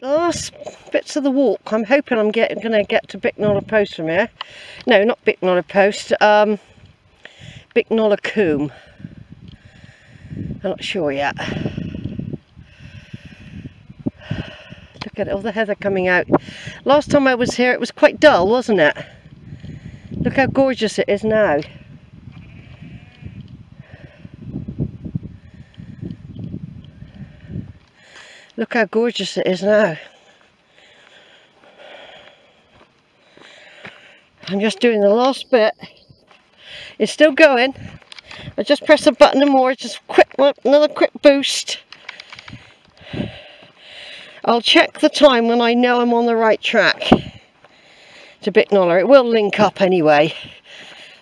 last bits of the walk. I'm hoping I'm getting going to get to Bicknoller Post from here. No, not Bicknoller Post. Um, Bicknoller Combe. I'm not sure yet. Look at all the heather coming out. Last time I was here it was quite dull, wasn't it? Look how gorgeous it is now. Look how gorgeous it is now. I'm just doing the last bit. It's still going. I just press a button and more, just quick, another quick boost. I'll check the time when I know I'm on the right track to Bicknoller. It will link up anyway.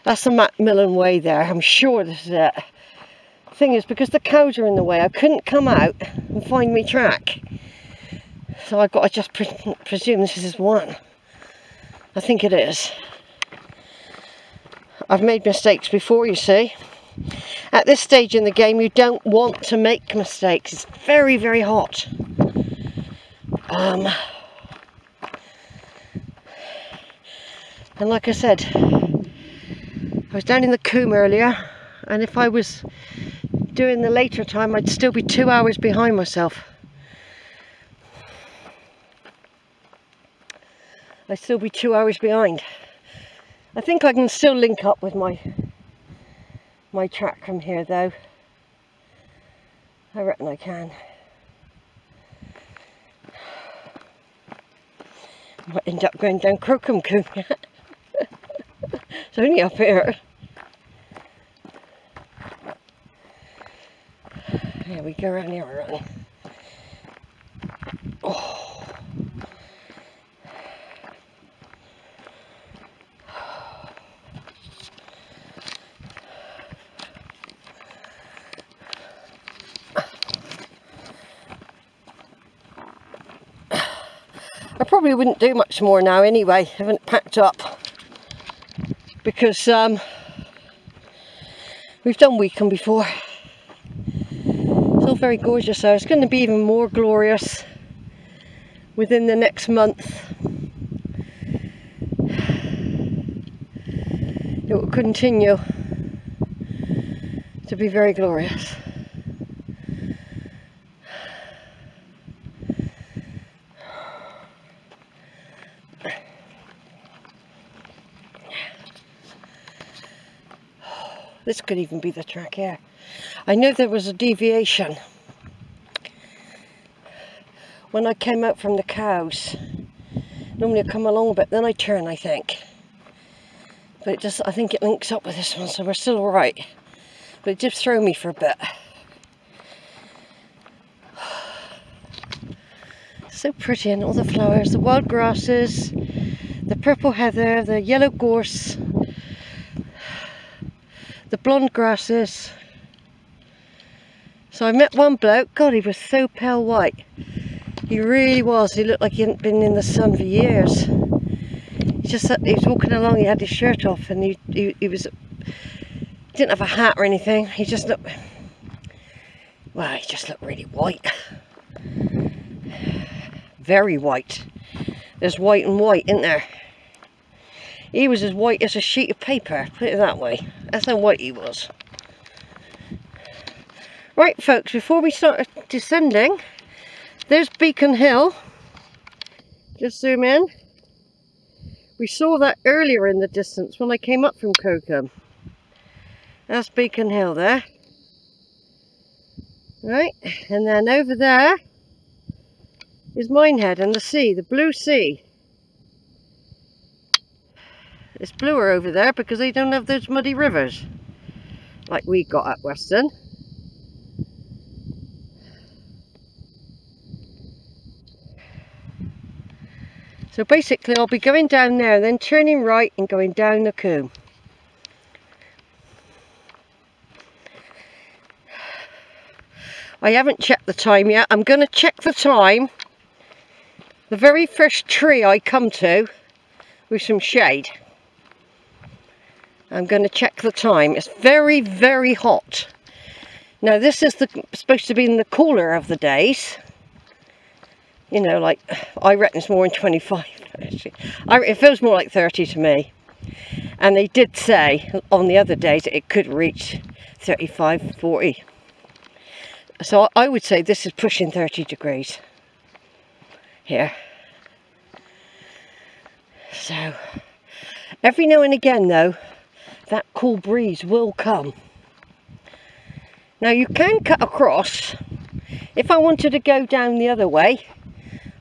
That's the Macmillan Way there. I'm sure this is it thing is because the cows are in the way I couldn't come out and find me track. So I've got to just pre presume this is one. I think it is. I've made mistakes before you see. At this stage in the game you don't want to make mistakes. It's very very hot. Um, and like I said I was down in the Coombe earlier and if I was doing the later time I'd still be two hours behind myself. I'd still be two hours behind. I think I can still link up with my my track from here though. I reckon I can. Might end up going down Crowcombe Coombe. it's only up here. Here. Oh. I probably wouldn't do much more now anyway, I haven't packed up because um, we've done Weacombe before very gorgeous so it's going to be even more glorious within the next month. It will continue to be very glorious. This could even be the track here. I know there was a deviation when I came out from the cows. Normally I come along a bit, then I turn, I think. But it just, I think it links up with this one, so we're still alright. But it did throw me for a bit. So pretty and all the flowers, the wild grasses, the purple heather, the yellow gorse, the blonde grasses. So I met one bloke, God he was so pale white. He really was, he looked like he hadn't been in the sun for years. He just he was walking along, he had his shirt off and he, he, he was, didn't have a hat or anything, he just looked, well he just looked really white. Very white. There's white and white, isn't there? He was as white as a sheet of paper, put it that way. That's how white he was. Right folks, before we start descending, there's Beacon Hill. Just zoom in. We saw that earlier in the distance when I came up from Crowcombe. That's Beacon Hill there. Right, and then over there is Minehead and the sea, the blue sea. It's bluer over there because they don't have those muddy rivers like we got at Weston. So basically I'll be going down there, then turning right and going down the Coombe. I haven't checked the time yet. I'm going to check the time. The very first tree I come to with some shade. I'm going to check the time. It's very, very hot. Now this is the, supposed to be in the cooler of the days. You know, like, I reckon it's more than 25. Actually. I, it feels more like 30 to me. And they did say on the other days it could reach 35, 40. So I would say this is pushing 30 degrees here. So, every now and again though, that cool breeze will come. Now you can cut across. If I wanted to go down the other way,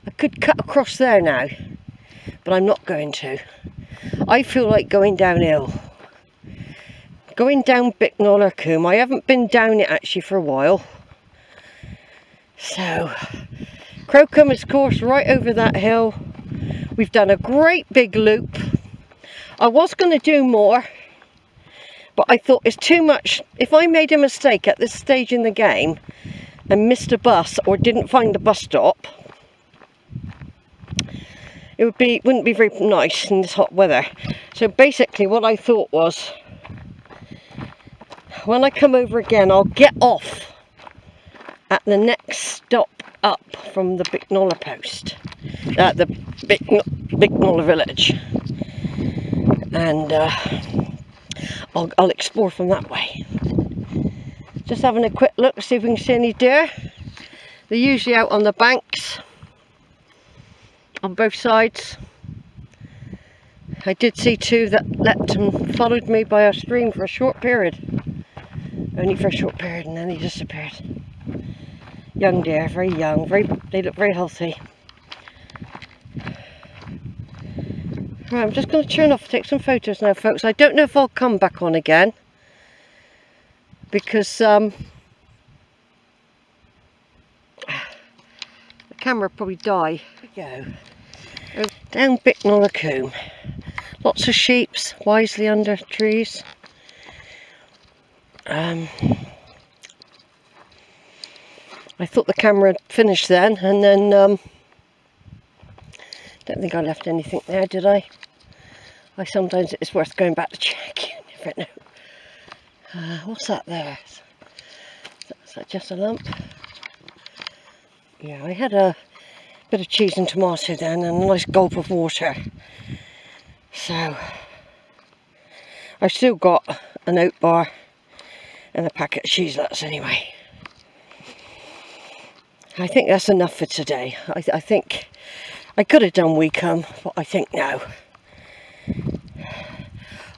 I could cut across there now. But I'm not going to. I feel like going downhill. Going down Bicknoller Combe. I haven't been down it actually for a while. So, Crowcombe is course right over that hill. We've done a great big loop. I was going to do more, but I thought it's too much. If I made a mistake at this stage in the game and missed a bus or didn't find a bus stop, it would be wouldn't be very nice in this hot weather. So basically what I thought was when I come over again I'll get off at the next stop up from the Bicknoller post, at the Bicknoller village. And uh, I'll, I'll explore from that way. Just having a quick look, see if we can see any deer. They're usually out on the banks, on both sides. I did see two that leapt and followed me by a stream for a short period. Only for a short period and then he disappeared young deer, very young, very they look very healthy. Right, I'm just going to turn off, take some photos now, folks. I don't know if I'll come back on again because um, the camera probably die. Here we go. Down Bicknoller Combe. Lots of sheeps wisely under trees. Um, I thought the camera had finished then and then um, don't think I left anything there did I? I sometimes it's worth going back to check you never know uh, what's that there is that just a lump yeah I had a bit of cheese and tomato then and a nice gulp of water so I've still got an oat bar and a packet of cheese nuts anyway I think that's enough for today. I, I think I could have done Weacombe, um, but I think no.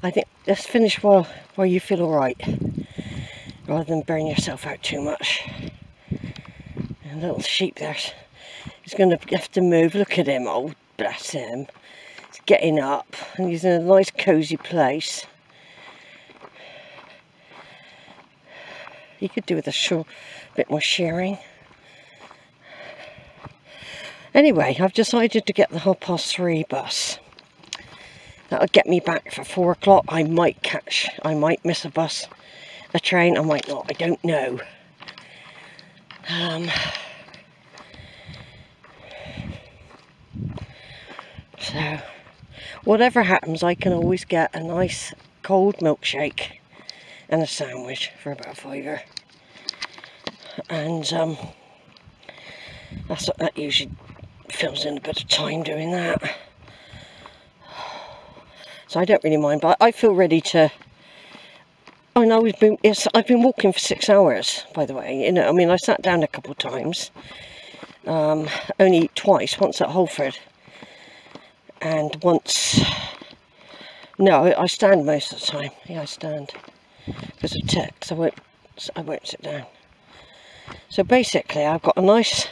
I think let's finish while, while you feel alright, rather than burn yourself out too much. And little sheep there, he's going to have to move. Look at him, oh bless him. He's getting up and he's in a nice cosy place. He could do with a short, bit more shearing. Anyway, I've decided to get the half past three bus. That'll get me back for four o'clock. I might catch, I might miss a bus, a train, I might not, I don't know. Um, so, whatever happens, I can always get a nice cold milkshake and a sandwich for about a fiver. And um, that's that usually fills in a bit of time doing that. So I don't really mind, but I feel ready to. I know we've been. Yes, I've been walking for six hours, by the way. You know, I mean, I sat down a couple of times. Um, only twice. Once at Holford, and once. No, I stand most of the time. Yeah, I stand because of ticks. I won't. I won't sit down. So basically, I've got a nice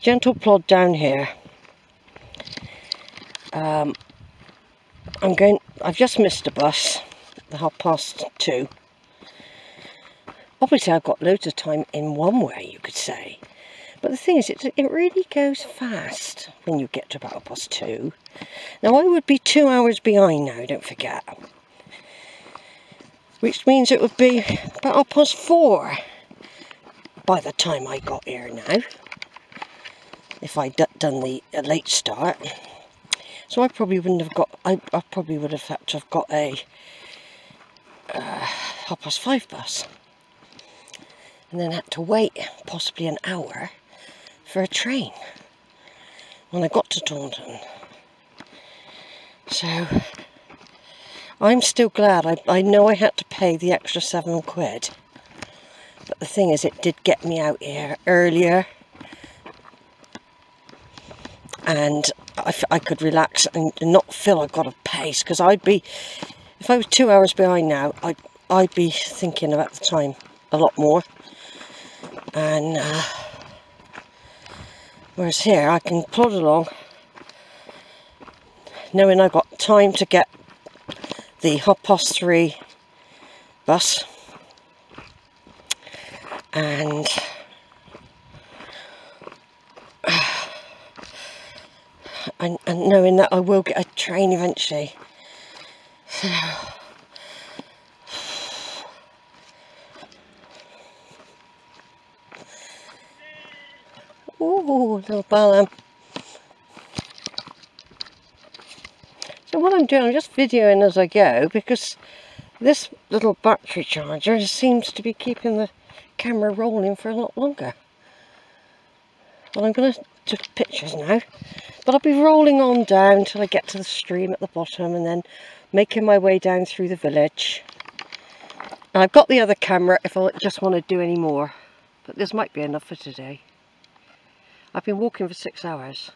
gentle plod down here. Um, I'm going, I've just missed a bus, the half past two. Obviously I've got loads of time in one way, you could say. But the thing is, it, it really goes fast when you get to about past two. Now I would be two hours behind now, don't forget. Which means it would be about past four by the time I got here now if I'd done the late start. So I probably wouldn't have got, I, I probably would have had to have got a uh, half past five bus. And then had to wait possibly an hour for a train. when I got to Taunton. So I'm still glad. I, I know I had to pay the extra seven quid. But the thing is, it did get me out here earlier. And I, I could relax and not feel I've got a pace. Because I'd be, if I was two hours behind now, I'd, I'd be thinking about the time a lot more. And uh, whereas here, I can plod along knowing I've got time to get the half past three bus and and, and knowing that I will get a train eventually. So, Ooh, little ballam. So what I'm doing, I'm just videoing as I go because this little battery charger seems to be keeping the camera rolling for a lot longer. Well, I'm going to do pictures now, but I'll be rolling on down until I get to the stream at the bottom and then making my way down through the village. And I've got the other camera if I just want to do any more, but this might be enough for today. I've been walking for six hours.